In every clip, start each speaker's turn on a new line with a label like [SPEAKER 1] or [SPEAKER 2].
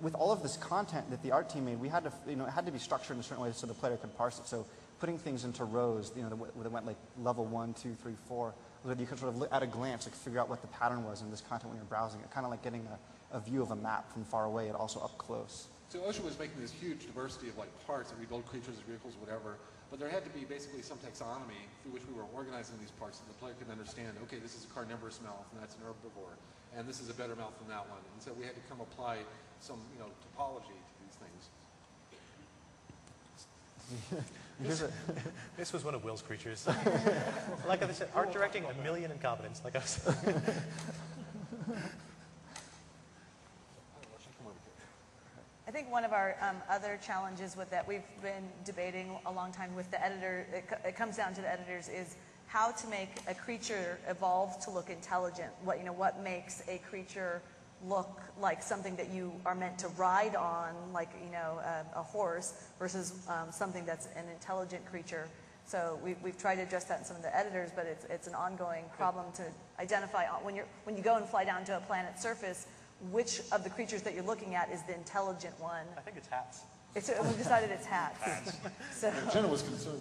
[SPEAKER 1] with all of this content that the art team made, we had to, you know, it had to be structured in a certain way so the player could parse it. So putting things into rows, you know, that went like level one, two, three, four, so that you could sort of at a glance, like figure out what the pattern was in this content when you're browsing it, kind of like getting a, a view of a map from far away and also up close.
[SPEAKER 2] So Ocean was making this huge diversity of like parts that we build creatures, vehicles, whatever. But there had to be basically some taxonomy through which we were organizing these parts so the player could understand, okay, this is a carnivorous mouth and that's an herbivore, and this is a better mouth than that one. And so we had to come apply some, you know, topology to these
[SPEAKER 3] things. this, this was one of Will's creatures. like I said, art directing, a million incompetence. Like I was.
[SPEAKER 4] I think one of our um, other challenges with that we've been debating a long time with the editor, it, it, comes down to the editors, is how to make a creature evolve to look intelligent. What, you know, what makes a creature look like something that you are meant to ride on, like, you know, a, a horse, versus um, something that's an intelligent creature. So we, we've tried to address that in some of the editors, but it's, it's an ongoing problem to identify when, you're, when you go and fly down to a planet's surface, which of the creatures that you're looking at is the intelligent one.
[SPEAKER 3] I think it's hats.
[SPEAKER 4] It's, we decided it's hats. hats.
[SPEAKER 2] So. Jenna was concerned.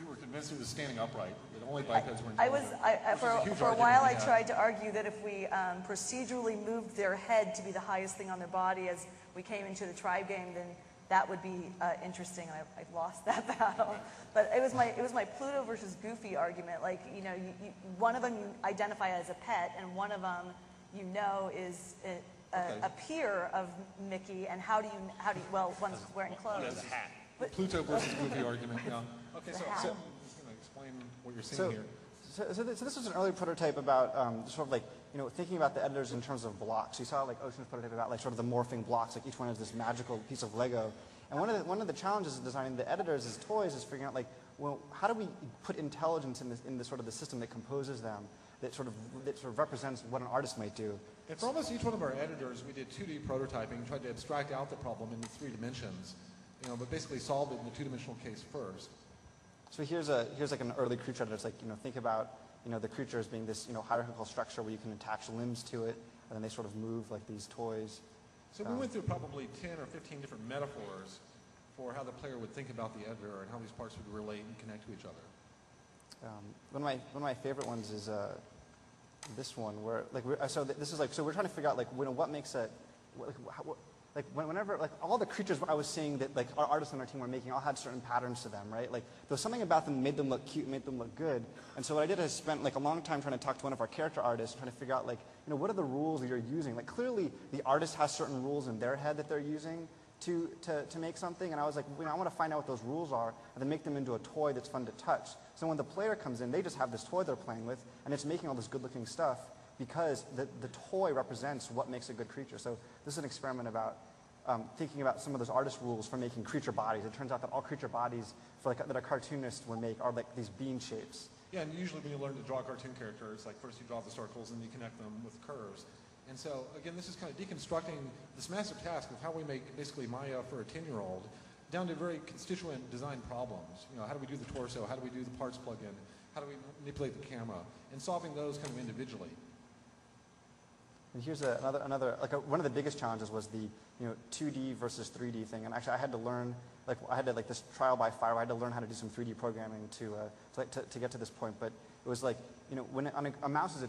[SPEAKER 2] You were convinced it was standing upright. That only bipeds were.
[SPEAKER 4] I was. I, I, for, a, for a while, I tried to argue that if we um, procedurally moved their head to be the highest thing on their body as we came into the tribe game, then that would be uh, interesting. I, I, lost that battle, but it was my it was my Pluto versus Goofy argument. Like you know, you, you, one of them you identify as a pet, and one of them you know is. It, a, okay. a, peer of Mickey, and how do you, how do you, well, one's wearing clothes.
[SPEAKER 2] a hat. But, Pluto versus Goofy argument, yeah. Okay, so, so I'm just going to explain what you're seeing
[SPEAKER 1] so,
[SPEAKER 2] here.
[SPEAKER 1] So, so, this, so, this was an early prototype about um, sort of like, you know, thinking about the editors in terms of blocks. You saw like Ocean's prototype about like sort of the morphing blocks, like each one is this magical piece of Lego. And one of the, one of the challenges of designing the editors as toys is figuring out like, well, how do we put intelligence in, this, in the sort of the system that composes them? that sort of that sort of represents what an artist might do.
[SPEAKER 2] And for almost each one of our editors, we did 2D prototyping, tried to abstract out the problem into three dimensions, you know, but basically solve it in the two-dimensional case first.
[SPEAKER 1] So here's a here's like an early creature. It's like you know think about you know the creature as being this you know hierarchical structure where you can attach limbs to it, and then they sort of move like these toys.
[SPEAKER 2] So um, we went through probably 10 or 15 different metaphors for how the player would think about the editor and how these parts would relate and connect to each other.
[SPEAKER 1] Um, one of my one of my favorite ones is uh, this one where like so this is like so we're trying to figure out like you know, what makes a like, how, like whenever like all the creatures I was seeing that like our artists on our team were making all had certain patterns to them, right? Like there was something about them made them look cute, made them look good. And so what I did is spent like a long time trying to talk to one of our character artists, trying to figure out like you know what are the rules that you're using. Like clearly the artist has certain rules in their head that they're using to to to make something, and I was like, you know, I want to find out what those rules are and then make them into a toy that's fun to touch. So when the player comes in, they just have this toy they're playing with, and it's making all this good-looking stuff because the, the toy represents what makes a good creature. So this is an experiment about um, thinking about some of those artist rules for making creature bodies. It turns out that all creature bodies like, that a cartoonist would make are like these bean shapes.
[SPEAKER 2] Yeah, and usually when you learn to draw a cartoon character, it's like first you draw the circles and you connect them with curves. And so, again, this is kind of deconstructing this massive task of how we make basically Maya for a 10-year-old down to very constituent design problems. You know, how do we do the torso? How do we do the parts plug-in? How do we manipulate the camera? And solving those kind of individually.
[SPEAKER 1] And here's a, another, another like a, one of the biggest challenges was the, you know, 2D versus 3D thing. And actually I had to learn, like I had to like this trial by fire, I had to learn how to do some 3D programming to, uh, to, to, get to this point. But it was like, you know, when a, a mouse is a